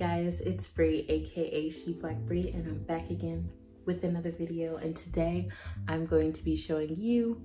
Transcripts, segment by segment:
guys, it's Bree, aka Shiblaqbri, and I'm back again with another video. And today I'm going to be showing you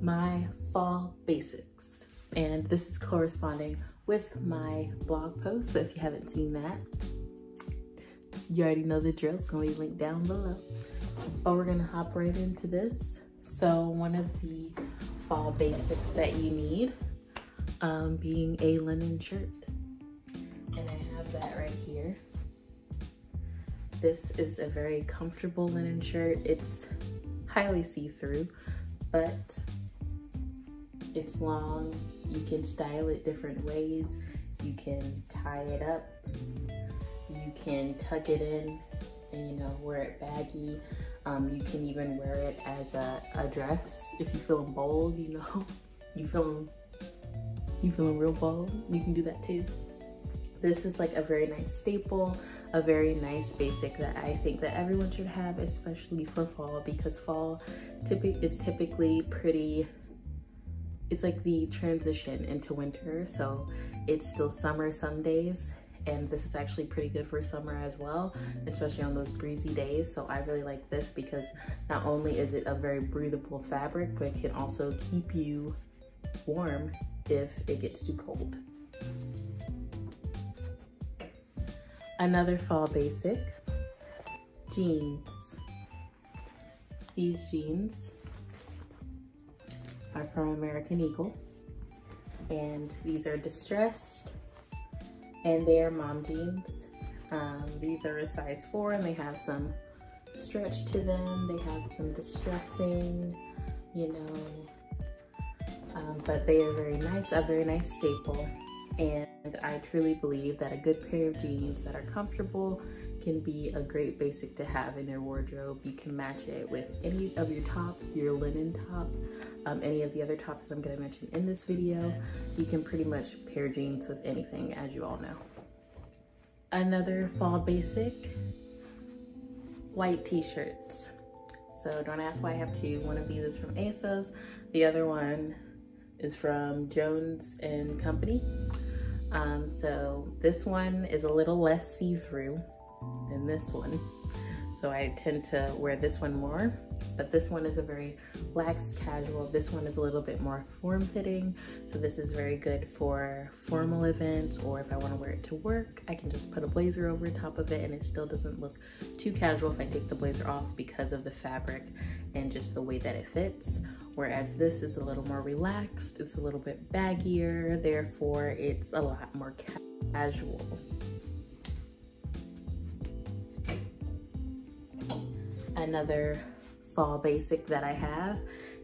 my fall basics. And this is corresponding with my blog post. So if you haven't seen that, you already know the drill. It's gonna be linked down below. But we're gonna hop right into this. So one of the fall basics that you need um, being a linen shirt and I have that right. This is a very comfortable linen shirt. It's highly see-through, but it's long. You can style it different ways. You can tie it up. You can tuck it in and you know, wear it baggy. Um, you can even wear it as a, a dress if you feeling bold, you know. You feeling you feeling real bold, you can do that too. This is like a very nice staple, a very nice basic that I think that everyone should have, especially for fall because fall typic is typically pretty, it's like the transition into winter. So it's still summer some days and this is actually pretty good for summer as well, especially on those breezy days. So I really like this because not only is it a very breathable fabric, but it can also keep you warm if it gets too cold. Another fall basic, jeans. These jeans are from American Eagle and these are distressed and they are mom jeans. Um, these are a size four and they have some stretch to them. They have some distressing, you know, um, but they are very nice, a very nice staple. And I truly believe that a good pair of jeans that are comfortable can be a great basic to have in your wardrobe. You can match it with any of your tops, your linen top, um, any of the other tops that I'm gonna mention in this video. You can pretty much pair jeans with anything as you all know. Another fall basic, white t-shirts. So don't ask why I have two. One of these is from ASOS. The other one is from Jones and Company. Um, so this one is a little less see-through than this one. So I tend to wear this one more, but this one is a very lax casual. This one is a little bit more form-fitting. So this is very good for formal events or if I wanna wear it to work, I can just put a blazer over top of it and it still doesn't look too casual if I take the blazer off because of the fabric and just the way that it fits. Whereas this is a little more relaxed, it's a little bit baggier, therefore it's a lot more casual. Another fall basic that I have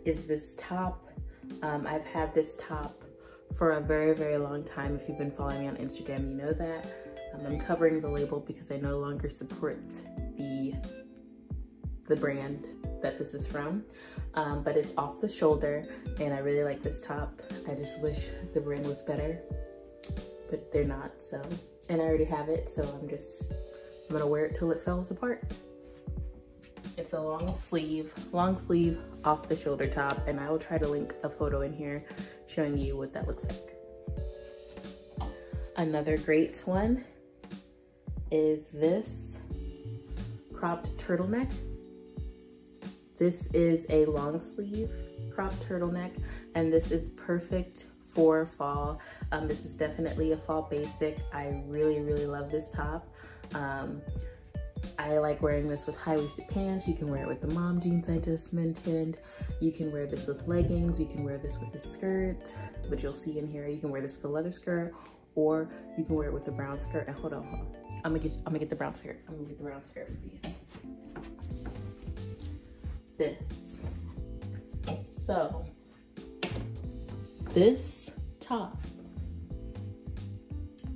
is this top. Um, I've had this top for a very, very long time. If you've been following me on Instagram, you know that. Um, I'm covering the label because I no longer support the, the brand that this is from, um, but it's off the shoulder and I really like this top. I just wish the brand was better, but they're not, so. And I already have it, so I'm just, I'm gonna wear it till it falls apart. It's a long sleeve, long sleeve off the shoulder top, and I will try to link a photo in here showing you what that looks like. Another great one is this cropped turtleneck. This is a long sleeve crop turtleneck, and this is perfect for fall. Um, this is definitely a fall basic. I really, really love this top. Um, I like wearing this with high-waisted pants. You can wear it with the mom jeans I just mentioned. You can wear this with leggings. You can wear this with a skirt, which you'll see in here. You can wear this with a leather skirt, or you can wear it with a brown skirt. And hold on, hold on. I'm gonna get, I'm gonna get the brown skirt. I'm gonna get the brown skirt for you. This. So, this top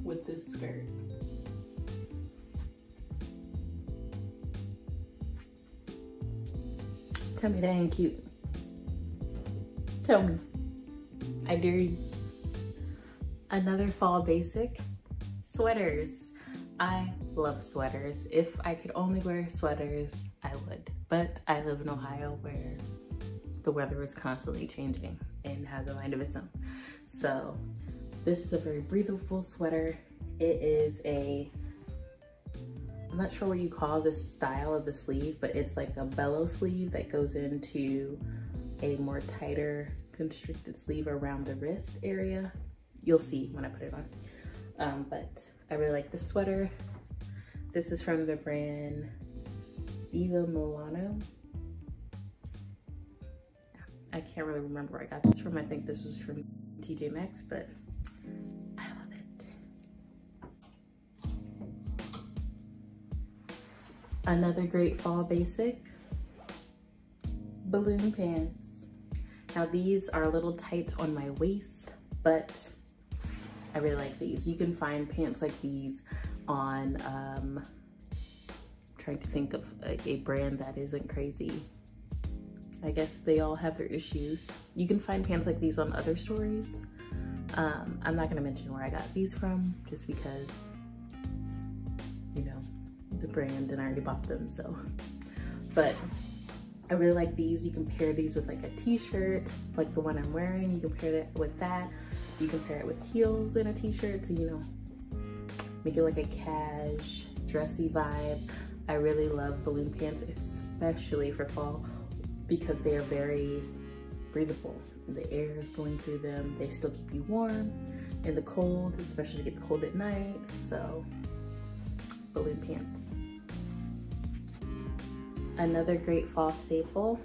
with this skirt Tell me that ain't cute. Tell me. I dare you. Another fall basic, sweaters. I love sweaters. If I could only wear sweaters. But I live in Ohio where the weather is constantly changing and has a mind of its own. So this is a very breathable sweater. It is a I'm not sure what you call this style of the sleeve, but it's like a bellow sleeve that goes into a more tighter constricted sleeve around the wrist area. You'll see when I put it on. Um, but I really like this sweater. This is from the brand Eva Milano. I can't really remember where I got this from. I think this was from TJ Maxx, but I love it. Another great fall basic, balloon pants. Now these are a little tight on my waist, but I really like these. You can find pants like these on, um, trying to think of a, a brand that isn't crazy. I guess they all have their issues. You can find pants like these on other stories. Um, I'm not gonna mention where I got these from just because, you know, the brand and I already bought them, so. But I really like these. You can pair these with like a t-shirt, like the one I'm wearing. You can pair it with that. You can pair it with heels and a t-shirt to, you know, make it like a cash, dressy vibe. I really love balloon pants, especially for fall because they are very breathable. The air is going through them. They still keep you warm in the cold, especially if it gets cold at night. So balloon pants. Another great fall staple,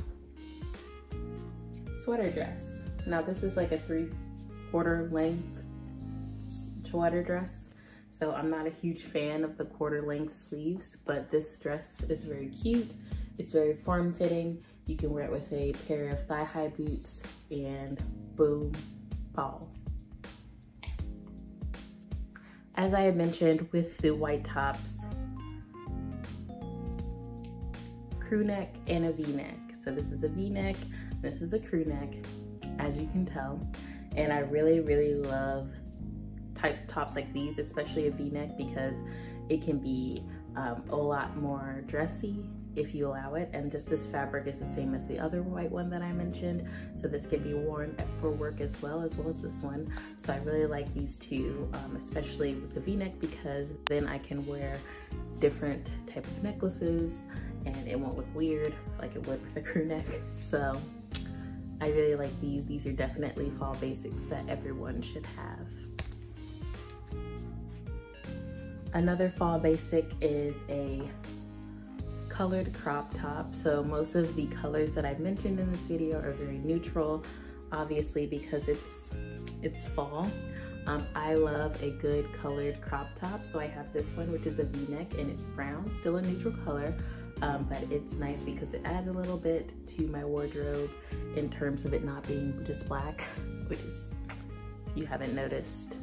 sweater dress. Now this is like a three quarter length sweater dress. So I'm not a huge fan of the quarter length sleeves, but this dress is very cute. It's very form fitting you can wear it with a pair of thigh-high boots and boom, fall. As I had mentioned with the white tops, crew neck and a v-neck. So this is a v-neck, this is a crew neck, as you can tell. And I really, really love type tops like these, especially a v-neck because it can be um, a lot more dressy if you allow it. And just this fabric is the same as the other white one that I mentioned. So this can be worn for work as well, as well as this one. So I really like these two, um, especially with the v-neck because then I can wear different type of necklaces and it won't look weird like it would with a crew neck. So I really like these. These are definitely fall basics that everyone should have. Another fall basic is a colored crop top. So most of the colors that I've mentioned in this video are very neutral, obviously because it's, it's fall. Um, I love a good colored crop top. So I have this one, which is a v-neck and it's brown, still a neutral color, um, but it's nice because it adds a little bit to my wardrobe in terms of it not being just black, which is, you haven't noticed,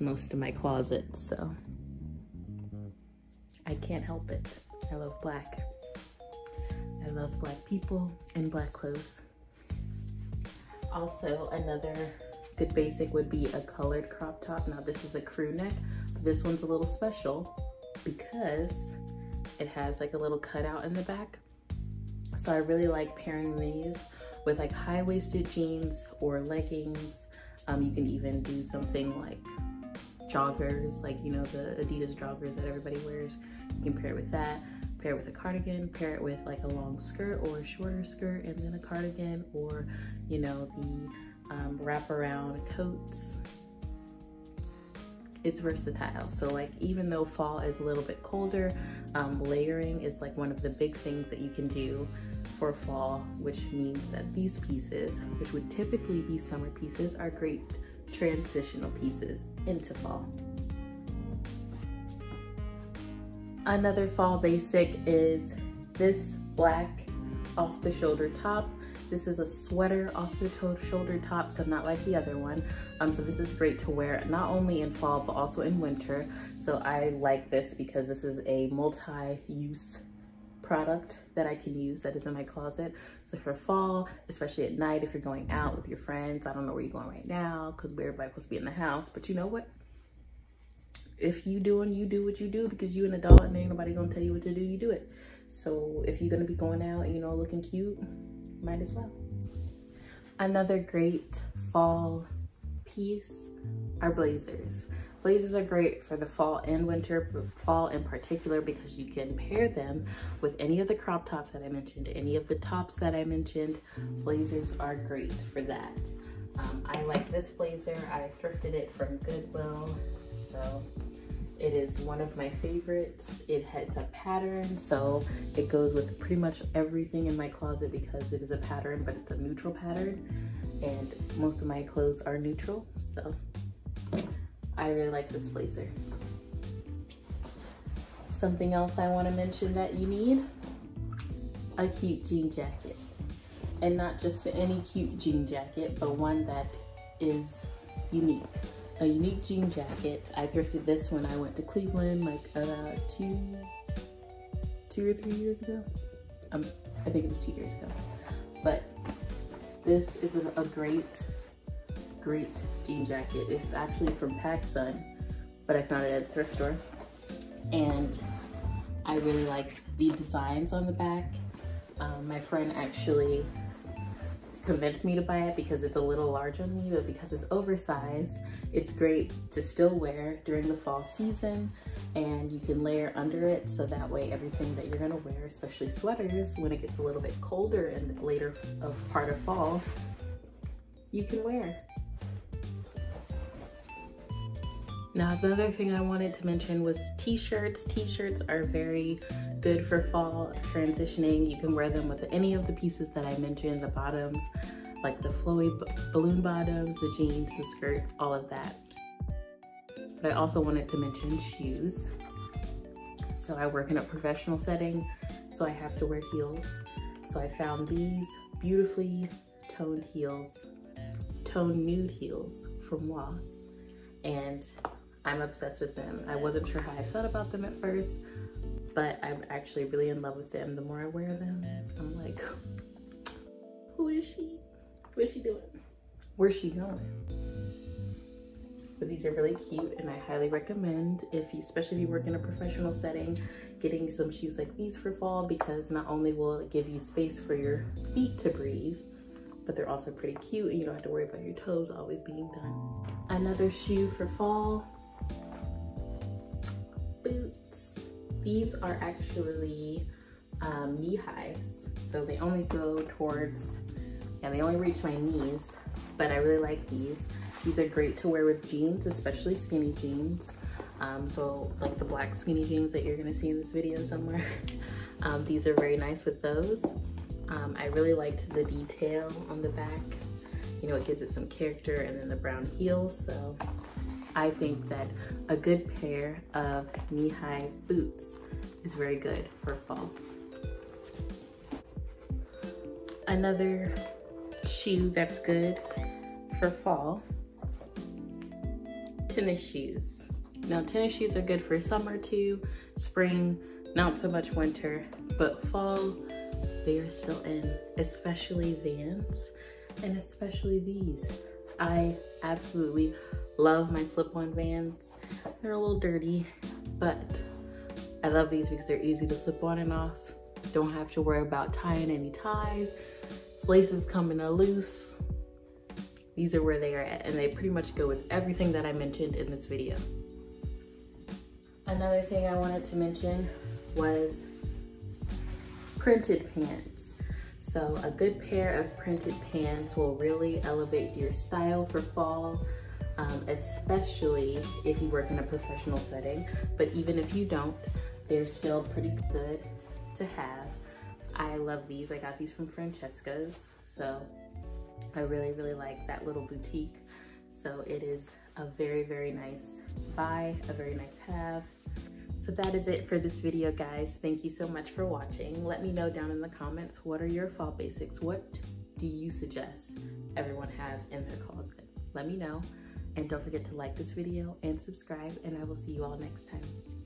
most of my closet, so. I can't help it. I love black. I love black people and black clothes. Also, another good basic would be a colored crop top. Now this is a crew neck. This one's a little special because it has like a little cutout in the back. So I really like pairing these with like high-waisted jeans or leggings. Um, you can even do something like joggers, like, you know, the Adidas joggers that everybody wears. You can pair it with that, pair it with a cardigan, pair it with like a long skirt or a shorter skirt and then a cardigan or, you know, the um, wraparound coats. It's versatile. So like even though fall is a little bit colder, um, layering is like one of the big things that you can do for fall, which means that these pieces, which would typically be summer pieces, are great transitional pieces into fall. Another fall basic is this black off the shoulder top. This is a sweater off the shoulder top, so not like the other one. Um, so this is great to wear not only in fall, but also in winter. So I like this because this is a multi-use product that I can use that is in my closet. So for fall, especially at night, if you're going out with your friends, I don't know where you're going right now because we're supposed to be in the house, but you know what? if you doing you do what you do because you an adult and ain't nobody gonna tell you what to do you do it so if you're gonna be going out you know looking cute might as well another great fall piece are blazers Blazers are great for the fall and winter, fall in particular because you can pair them with any of the crop tops that I mentioned, any of the tops that I mentioned. Blazers are great for that. Um, I like this blazer. I thrifted it from Goodwill, so it is one of my favorites. It has a pattern, so it goes with pretty much everything in my closet because it is a pattern, but it's a neutral pattern. And most of my clothes are neutral, so I really like this blazer. Something else I wanna mention that you need, a cute jean jacket. And not just any cute jean jacket, but one that is unique a unique jean jacket. I thrifted this when I went to Cleveland like uh, two, two or three years ago. Um, I think it was two years ago. But this is a, a great, great jean jacket. It's actually from PacSun, but I found it at a thrift store. And I really like the designs on the back. Um, my friend actually convinced me to buy it because it's a little large on me, but because it's oversized, it's great to still wear during the fall season and you can layer under it so that way everything that you're gonna wear, especially sweaters, when it gets a little bit colder the later of part of fall, you can wear. Now, the other thing I wanted to mention was t-shirts. T-shirts are very good for fall transitioning. You can wear them with any of the pieces that I mentioned, the bottoms, like the flowy balloon bottoms, the jeans, the skirts, all of that. But I also wanted to mention shoes. So I work in a professional setting, so I have to wear heels. So I found these beautifully toned heels, toned nude heels from WA. And I'm obsessed with them. I wasn't sure how I felt about them at first, but I'm actually really in love with them. The more I wear them, I'm like, who is she? What is she doing? Where's she going? But these are really cute and I highly recommend if you, especially if you work in a professional setting, getting some shoes like these for fall because not only will it give you space for your feet to breathe, but they're also pretty cute and you don't have to worry about your toes always being done. Another shoe for fall, These are actually um, knee highs. So they only go towards, yeah, they only reach my knees, but I really like these. These are great to wear with jeans, especially skinny jeans. Um, so like the black skinny jeans that you're gonna see in this video somewhere. um, these are very nice with those. Um, I really liked the detail on the back. You know, it gives it some character and then the brown heels. So I think that a good pair of knee-high boots is very good for fall. Another shoe that's good for fall, tennis shoes. Now tennis shoes are good for summer too, spring, not so much winter, but fall, they are still in, especially Vans and especially these. I absolutely love my slip-on Vans. They're a little dirty, but I love these because they're easy to slip on and off. Don't have to worry about tying any ties. Laces come in a loose. These are where they are at and they pretty much go with everything that I mentioned in this video. Another thing I wanted to mention was printed pants. So a good pair of printed pants will really elevate your style for fall, um, especially if you work in a professional setting. But even if you don't, they're still pretty good to have. I love these. I got these from Francesca's. So I really, really like that little boutique. So it is a very, very nice buy, a very nice have. So that is it for this video, guys. Thank you so much for watching. Let me know down in the comments, what are your fall basics? What do you suggest everyone have in their closet? Let me know. And don't forget to like this video and subscribe, and I will see you all next time.